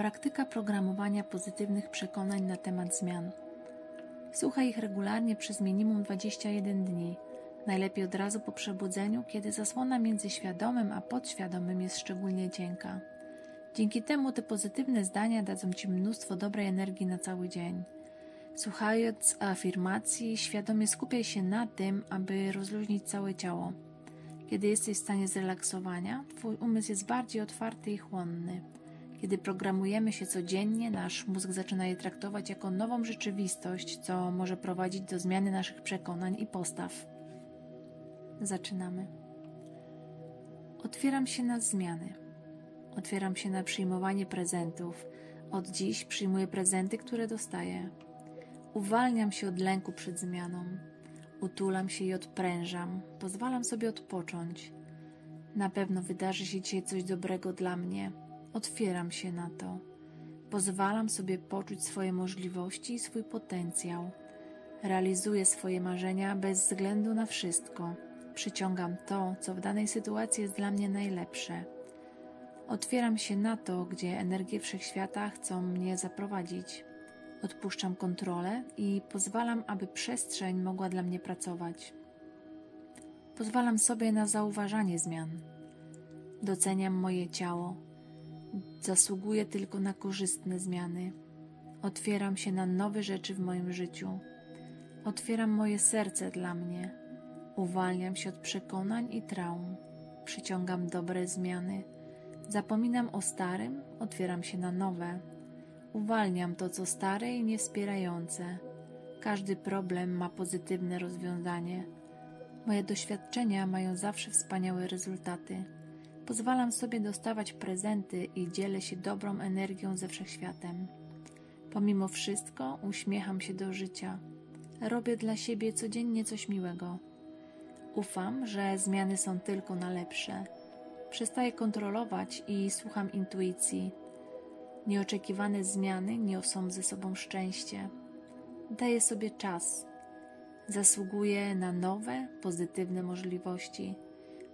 Praktyka programowania pozytywnych przekonań na temat zmian. Słuchaj ich regularnie przez minimum 21 dni. Najlepiej od razu po przebudzeniu, kiedy zasłona między świadomym a podświadomym jest szczególnie cienka. Dzięki temu te pozytywne zdania dadzą Ci mnóstwo dobrej energii na cały dzień. Słuchając afirmacji, świadomie skupiaj się na tym, aby rozluźnić całe ciało. Kiedy jesteś w stanie zrelaksowania, Twój umysł jest bardziej otwarty i chłonny. Kiedy programujemy się codziennie, nasz mózg zaczyna je traktować jako nową rzeczywistość, co może prowadzić do zmiany naszych przekonań i postaw. Zaczynamy. Otwieram się na zmiany. Otwieram się na przyjmowanie prezentów. Od dziś przyjmuję prezenty, które dostaję. Uwalniam się od lęku przed zmianą. Utulam się i odprężam. Pozwalam sobie odpocząć. Na pewno wydarzy się dzisiaj coś dobrego dla mnie. Otwieram się na to. Pozwalam sobie poczuć swoje możliwości i swój potencjał. Realizuję swoje marzenia bez względu na wszystko. Przyciągam to, co w danej sytuacji jest dla mnie najlepsze. Otwieram się na to, gdzie energie wszechświata chcą mnie zaprowadzić. Odpuszczam kontrolę i pozwalam, aby przestrzeń mogła dla mnie pracować. Pozwalam sobie na zauważanie zmian. Doceniam moje ciało. Zasługuję tylko na korzystne zmiany. Otwieram się na nowe rzeczy w moim życiu. Otwieram moje serce dla mnie. Uwalniam się od przekonań i traum. Przyciągam dobre zmiany. Zapominam o starym, otwieram się na nowe. Uwalniam to, co stare i niewspierające. Każdy problem ma pozytywne rozwiązanie. Moje doświadczenia mają zawsze wspaniałe rezultaty. Pozwalam sobie dostawać prezenty i dzielę się dobrą energią ze wszechświatem. Pomimo wszystko uśmiecham się do życia. Robię dla siebie codziennie coś miłego. Ufam, że zmiany są tylko na lepsze. Przestaję kontrolować i słucham intuicji. Nieoczekiwane zmiany niosą ze sobą szczęście. Daję sobie czas. Zasługuję na nowe, pozytywne możliwości.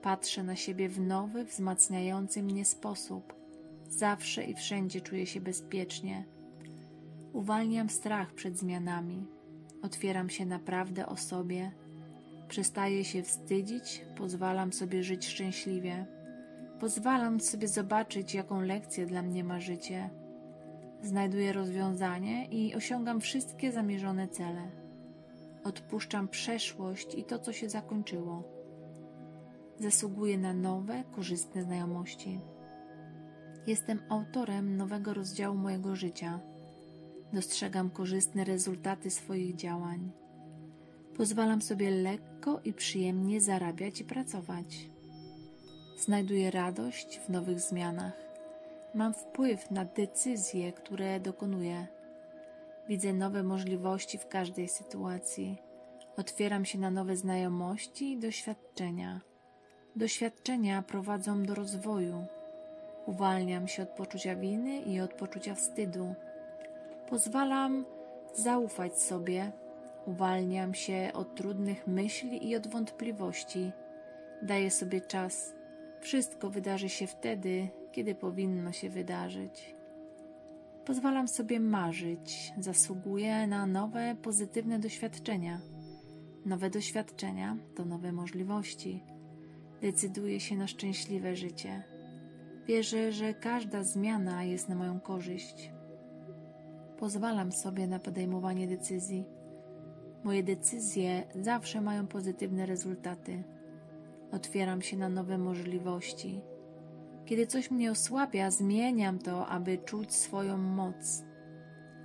Patrzę na siebie w nowy, wzmacniający mnie sposób. Zawsze i wszędzie czuję się bezpiecznie. Uwalniam strach przed zmianami. Otwieram się naprawdę o sobie. Przestaję się wstydzić, pozwalam sobie żyć szczęśliwie. Pozwalam sobie zobaczyć, jaką lekcję dla mnie ma życie. Znajduję rozwiązanie i osiągam wszystkie zamierzone cele. Odpuszczam przeszłość i to, co się zakończyło. Zasługuję na nowe, korzystne znajomości. Jestem autorem nowego rozdziału mojego życia. Dostrzegam korzystne rezultaty swoich działań. Pozwalam sobie lekko i przyjemnie zarabiać i pracować. Znajduję radość w nowych zmianach. Mam wpływ na decyzje, które dokonuję. Widzę nowe możliwości w każdej sytuacji. Otwieram się na nowe znajomości i doświadczenia. Doświadczenia prowadzą do rozwoju. Uwalniam się od poczucia winy i od poczucia wstydu. Pozwalam zaufać sobie. Uwalniam się od trudnych myśli i od wątpliwości. Daję sobie czas wszystko wydarzy się wtedy, kiedy powinno się wydarzyć. Pozwalam sobie marzyć, zasługuję na nowe, pozytywne doświadczenia. Nowe doświadczenia to nowe możliwości. Decyduję się na szczęśliwe życie. Wierzę, że każda zmiana jest na moją korzyść. Pozwalam sobie na podejmowanie decyzji. Moje decyzje zawsze mają pozytywne rezultaty. Otwieram się na nowe możliwości. Kiedy coś mnie osłabia, zmieniam to, aby czuć swoją moc.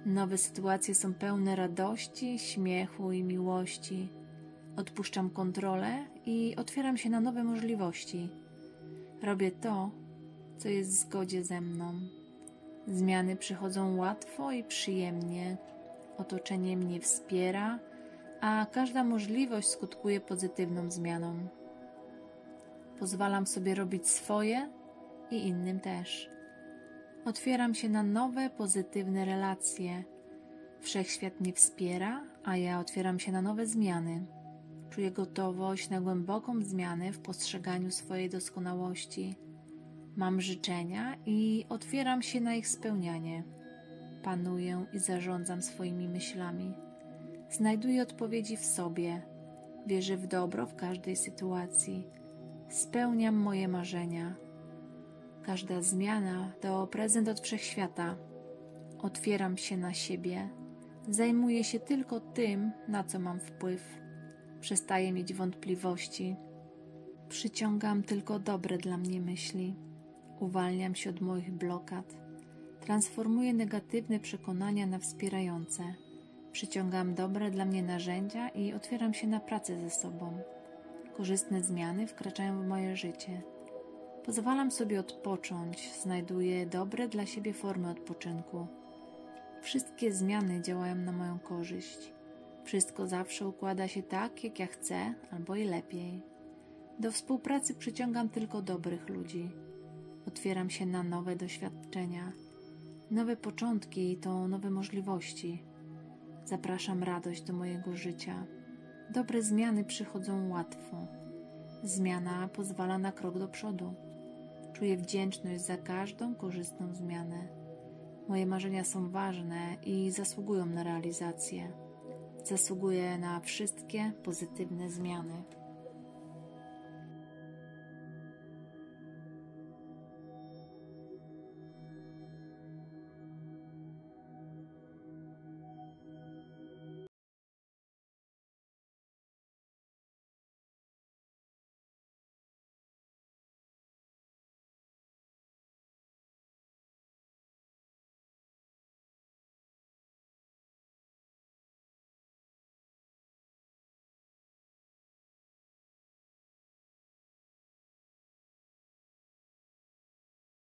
Nowe sytuacje są pełne radości, śmiechu i miłości. Odpuszczam kontrolę i otwieram się na nowe możliwości. Robię to, co jest w zgodzie ze mną. Zmiany przychodzą łatwo i przyjemnie. Otoczenie mnie wspiera, a każda możliwość skutkuje pozytywną zmianą. Pozwalam sobie robić swoje i innym też. Otwieram się na nowe, pozytywne relacje. Wszechświat mnie wspiera, a ja otwieram się na nowe zmiany. Czuję gotowość na głęboką zmianę w postrzeganiu swojej doskonałości. Mam życzenia i otwieram się na ich spełnianie. Panuję i zarządzam swoimi myślami. Znajduję odpowiedzi w sobie. Wierzę w dobro w każdej sytuacji. Spełniam moje marzenia. Każda zmiana to prezent od wszechświata. Otwieram się na siebie. Zajmuję się tylko tym, na co mam wpływ. Przestaję mieć wątpliwości. Przyciągam tylko dobre dla mnie myśli. Uwalniam się od moich blokad. Transformuję negatywne przekonania na wspierające. Przyciągam dobre dla mnie narzędzia i otwieram się na pracę ze sobą. Korzystne zmiany wkraczają w moje życie. Pozwalam sobie odpocząć, znajduję dobre dla siebie formy odpoczynku. Wszystkie zmiany działają na moją korzyść. Wszystko zawsze układa się tak, jak ja chcę, albo i lepiej. Do współpracy przyciągam tylko dobrych ludzi. Otwieram się na nowe doświadczenia. Nowe początki to nowe możliwości. Zapraszam radość do mojego życia. Dobre zmiany przychodzą łatwo. Zmiana pozwala na krok do przodu. Czuję wdzięczność za każdą korzystną zmianę. Moje marzenia są ważne i zasługują na realizację. Zasługuję na wszystkie pozytywne zmiany.